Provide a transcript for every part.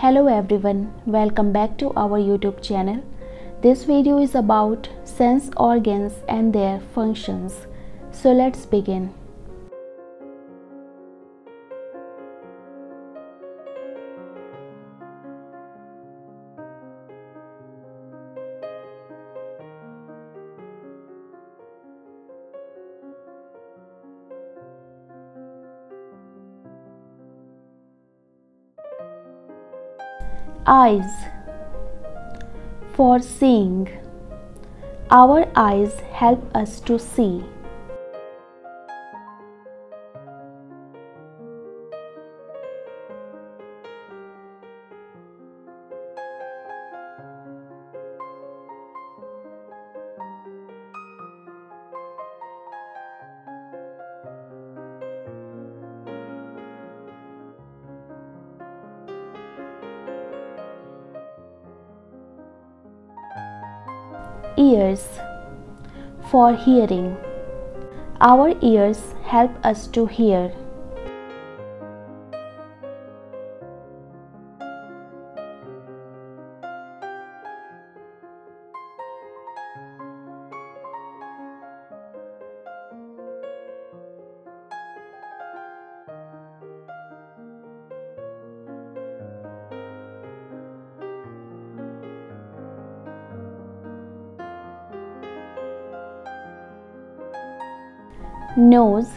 Hello everyone, welcome back to our YouTube channel. This video is about sense organs and their functions. So let's begin. Eyes for seeing. Our eyes help us to see. Ears for hearing. Our ears help us to hear. Nose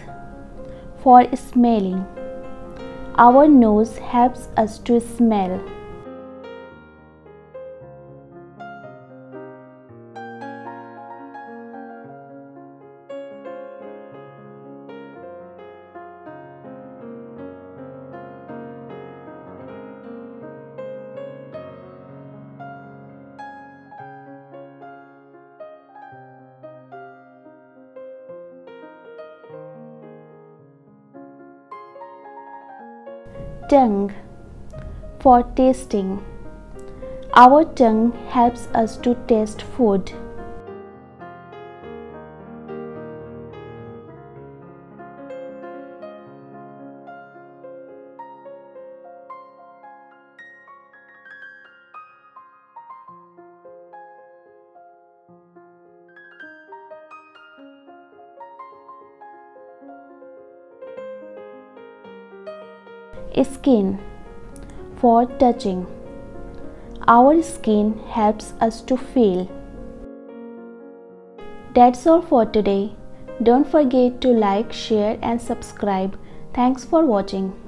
for smelling. Our nose helps us to smell. Tongue for tasting. Our tongue helps us to taste food. Skin for touching. Our skin helps us to feel. That's all for today. Don't forget to like, share, and subscribe. Thanks for watching.